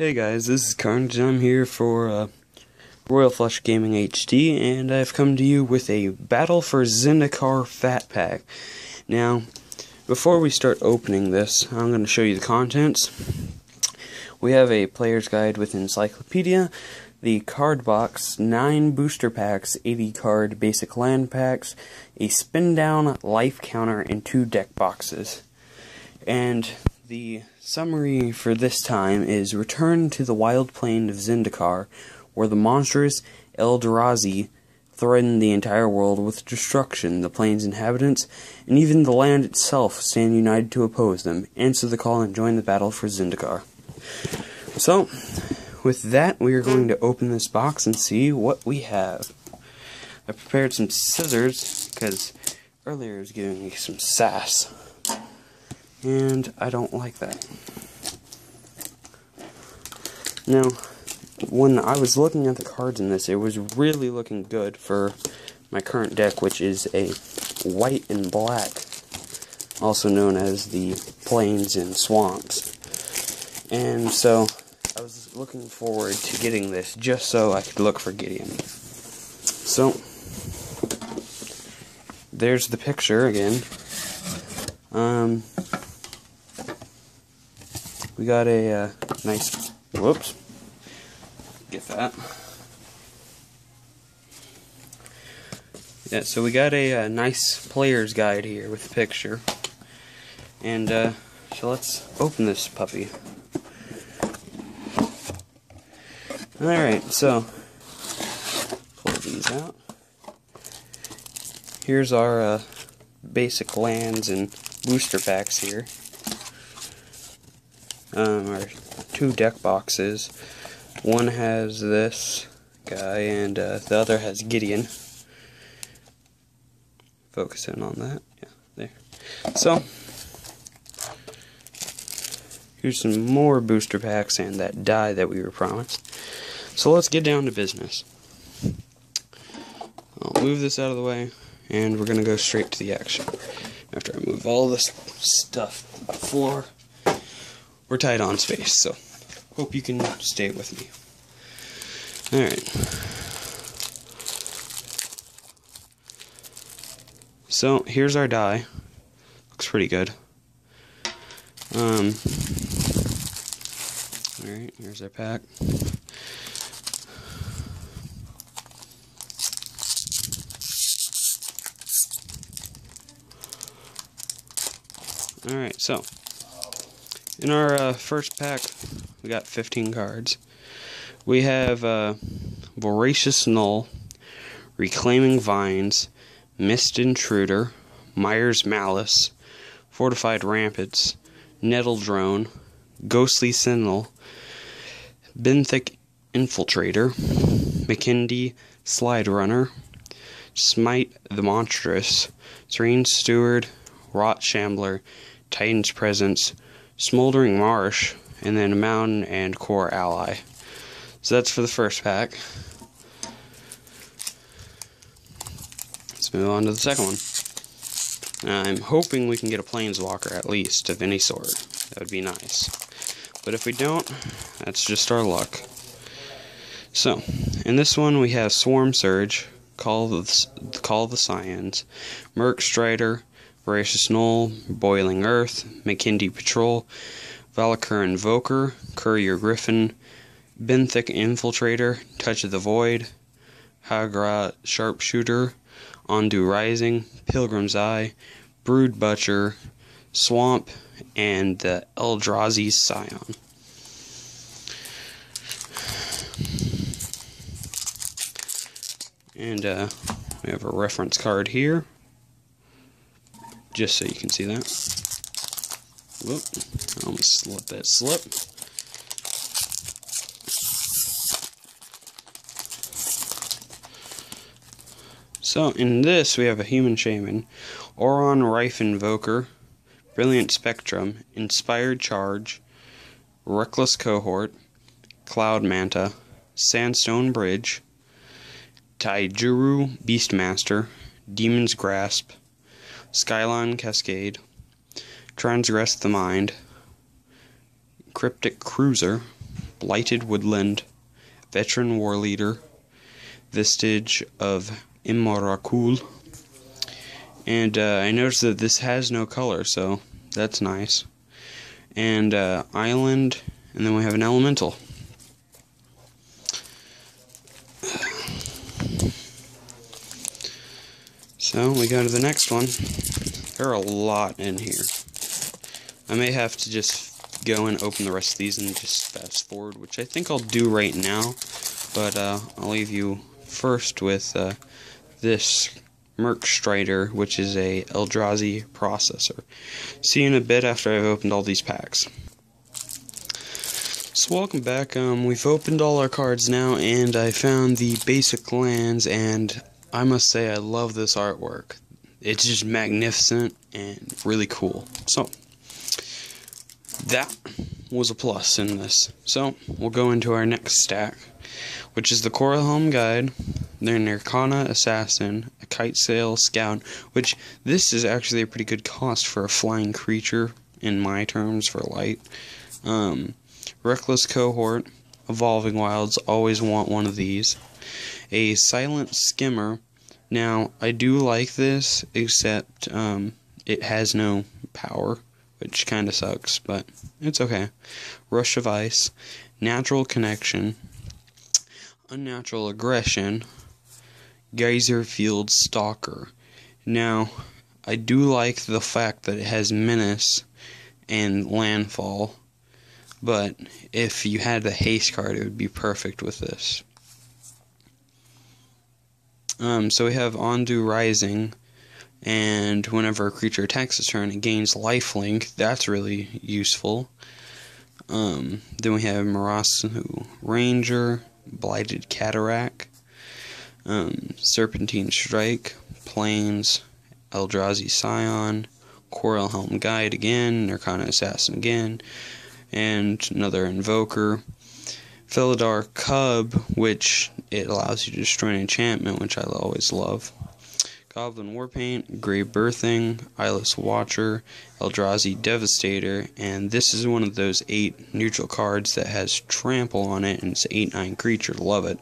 Hey guys, this is Carnage. I'm here for uh, Royal Flush Gaming HD, and I've come to you with a Battle for Zendikar Fat Pack. Now, before we start opening this, I'm going to show you the contents. We have a player's guide with encyclopedia, the card box, 9 booster packs, 80 card basic land packs, a spin down life counter, and 2 deck boxes. And the summary for this time is Return to the wild plane of Zendikar, where the monstrous Eldrazi threaten the entire world with destruction. The plane's inhabitants, and even the land itself, stand united to oppose them. Answer the call and join the battle for Zendikar. So, with that, we are going to open this box and see what we have. I prepared some scissors, because earlier it was giving me some sass and I don't like that. Now, when I was looking at the cards in this, it was really looking good for my current deck, which is a white and black, also known as the Plains and Swamps. And so, I was looking forward to getting this just so I could look for Gideon. So, there's the picture again. Um, we got a uh, nice, whoops, get that. Yeah, so we got a, a uh, nice player's guide here with a picture. And uh, so let's open this puppy. Alright, so pull these out. Here's our uh, basic lands and booster packs here um, are two deck boxes. One has this guy, and uh, the other has Gideon. Focus in on that. Yeah, there. So, here's some more booster packs and that die that we were promised. So let's get down to business. I'll move this out of the way, and we're going to go straight to the action. After I move all this stuff off the floor we're tight on space, so hope you can stay with me. Alright. So, here's our die. Looks pretty good. Um, Alright, here's our pack. Alright, so in our uh, first pack, we got 15 cards. We have uh, Voracious Null, Reclaiming Vines, Mist Intruder, Mire's Malice, Fortified Ramparts, Nettle Drone, Ghostly Sentinel, Benthic Infiltrator, Makindi Slide Runner, Smite the Monstrous, Serene Steward, Rot Shambler, Titan's Presence, Smoldering Marsh, and then a Mountain and Kor Ally. So that's for the first pack. Let's move on to the second one. I'm hoping we can get a Planeswalker at least of any sort. That would be nice. But if we don't, that's just our luck. So, in this one we have Swarm Surge, Call the Call the Scions, Murk Strider, Voracious Null, Boiling Earth, Makindi Patrol, Valakut Invoker, Courier Griffin, Benthic Infiltrator, Touch of the Void, Hagra Sharpshooter, Ondu Rising, Pilgrim's Eye, Brood Butcher, Swamp, and the Eldrazi Scion. And uh, we have a reference card here just so you can see that. Whoop, I almost let that slip. So in this we have a human shaman, Oran-Rief Invoker, Brilliant Spectrum, Inspired Charge, Reckless Cohort, Cloud Manta, Sandstone Bridge, Tajuru Beastmaster, Demon's Grasp, Skyline Cascade, Transgress the Mind, Cryptic Cruiser, Blighted Woodland, Veteran War Leader, Vestige of Emrakul. And uh, I noticed that this has no color, so that's nice. And uh, Island, and then we have an Elemental. So we go to the next one. There are a lot in here. I may have to just go and open the rest of these and just fast forward, which I think I'll do right now. But uh, I'll leave you first with uh, this Murk Strider, which is a Eldrazi processor. See you in a bit after I've opened all these packs. So welcome back. Um, we've opened all our cards now, and I found the basic lands, and I must say I love this artwork. It's just magnificent and really cool. So, that was a plus in this. So, we'll go into our next stack, which is the Coralhelm Guide, their Nirkana Assassin, a Kite Sail Scout, which this is actually a pretty good cost for a flying creature, in my terms, for light. Um, Reckless Cohort, Evolving Wilds, always want one of these a silent skimmer. Now, I do like this, except um, it has no power, which kind of sucks, but it's okay. Rush of Ice, Natural Connection, Unnatural Aggression, Geyser Field Stalker. Now, I do like the fact that it has Menace and Landfall, but if you had the haste card, it would be perfect with this. Um, so we have Ondu Rising, and whenever a creature attacks a turn, it gains lifelink. That's really useful. Um, then we have Murasa Ranger, Blighted Cataract, um, Serpentine Strike, Plains, Eldrazi Scion, Coralhelm Guide again, Nirkana Assassin again, and another Invoker. Felidar Cub, which it allows you to destroy an enchantment, which I always love. Goblin Warpaint, Grey Birthing, Eyeless Watcher, Eldrazi Devastator, and this is one of those eight neutral cards that has Trample on it, and it's 8-9 creature, love it.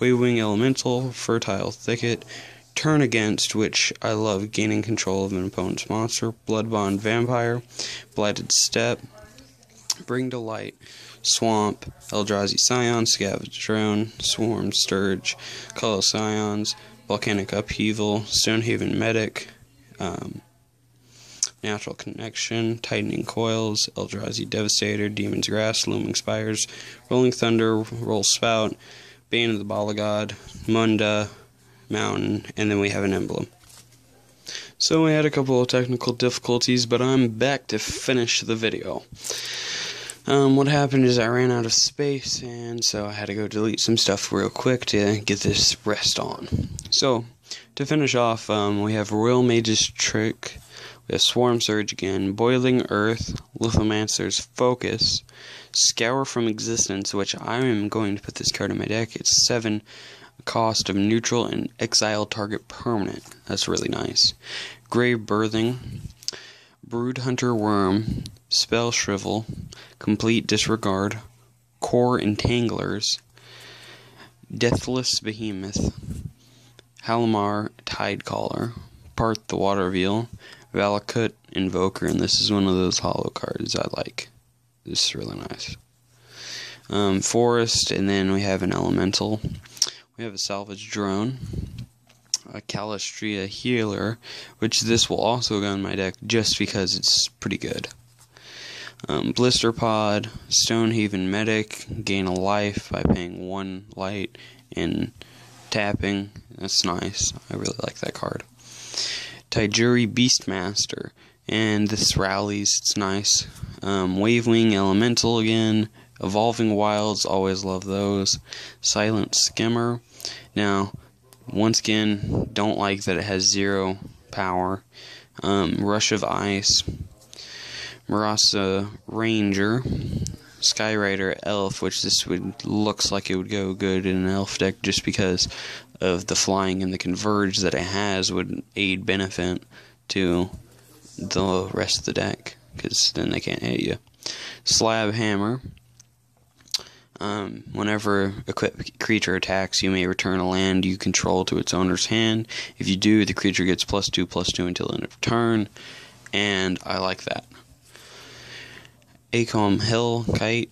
Wavewing Elemental, Fertile Thicket, Turn Against, which I love gaining control of an opponent's monster, Bloodbond Vampire, Blighted Steppe, Bring to Light, Swamp, Eldrazi Scion, Scavenge Drone, Swarm Stirge, Colorless Scions, Volcanic Upheaval, Stonehaven Medic, um, Natural Connection, Tightening Coils, Eldrazi Devastator, Demon's Grasp, Looming Spires, Rolling Thunder, Roil Spout, Bane of the Bala Ged, Munda, Mountain, and then we have an emblem. So we had a couple of technical difficulties, but I'm back to finish the video. Um, what happened is I ran out of space, and so I had to go delete some stuff real quick to get this rest on. So, to finish off, um, we have Roilmage's Trick, we have Swarm Surge again, Boiling Earth, Lithomancer's Focus, Scour from Existence, which I am going to put this card in my deck. It's 7 cost of neutral and exile target permanent. That's really nice. Grave Birthing, Brood Hunter Worm, Spell Shrivel, Complete Disregard, Kor Entanglers, Deathless Behemoth, Halimar Tidecaller, Part the Water Veil, Valakut Invoker, and this is one of those hollow cards I like. This is really nice. Um, Forest, and then we have an Elemental. We have a Salvage Drone, a Kalastria Healer, which this will also go in my deck just because it's pretty good. Um, Blister Pod, Stonehaven Medic, gain a life by paying one light and tapping. That's nice. I really like that card. Tajuru Beastmaster, and this rallies. It's nice. Um, Wavewing Elemental again. Evolving Wilds, always love those. Silent Skimmer. Now, once again, don't like that it has zero power. Um, Rush of Ice. Murasa Ranger, Skyrider Elf, which this would looks like it would go good in an elf deck just because of the flying and the converge that it has would aid benefit to the rest of the deck because then they can't hit you. Slab Hammer, Um, whenever a creature attacks, you may return a land you control to its owner's hand. If you do, the creature gets plus two, plus two until end of turn, and I like that. Acom Hell Kite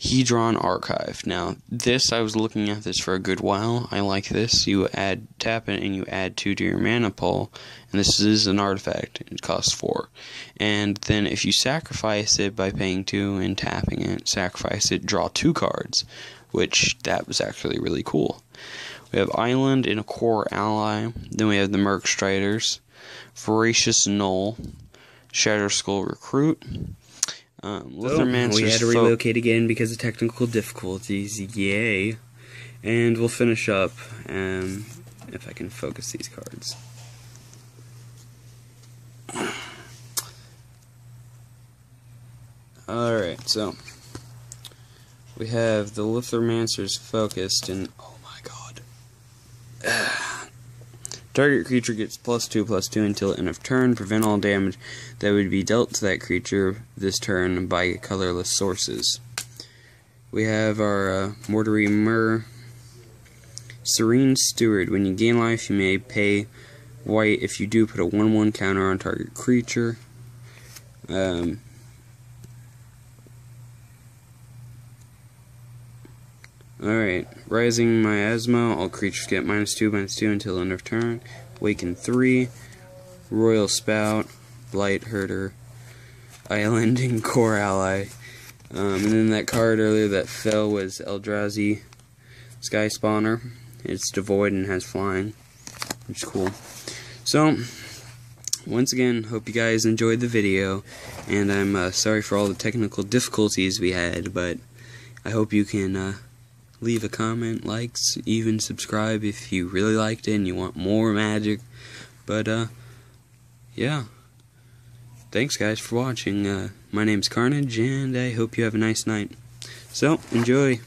Hedron Archive. Now, this, I was looking at this for a good while. I like this. You add, tap it, and you add 2 to your mana pool. And this is an artifact. It costs 4. And then if you sacrifice it by paying 2 and tapping it, sacrifice it, draw 2 cards. Which, that was actually really cool. We have Island in a Kor Ally. Then we have the Murk Striders. Voracious shatter skull Recruit. Um, oh, we had to relocate again because of technical difficulties. Yay! And we'll finish up um, if I can focus these cards. Alright, so we have the Lithomancers focused, and oh my god. Target creature gets plus 2 plus 2 until end of turn. Prevent all damage that would be dealt to that creature this turn by colorless sources. We have our uh, Mortuary Mire. Serene Steward. When you gain life, you may pay white. If you do, put a 1 1 counter on target creature. Um, Alright, Rising Miasma, all creatures get minus 2, minus 2 until end of turn. Waken 3, Roil Spout, Blight Herder, Islanding Kor Ally. Um, and then that card earlier that fell was Eldrazi Sky Spawner. It's devoid and has flying, which is cool. So, once again, hope you guys enjoyed the video, and I'm uh, sorry for all the technical difficulties we had, but I hope you can uh, leave a comment, likes, even subscribe if you really liked it and you want more magic. But, uh, yeah. Thanks, guys, for watching. Uh, my name's Carnage, and I hope you have a nice night. So, enjoy.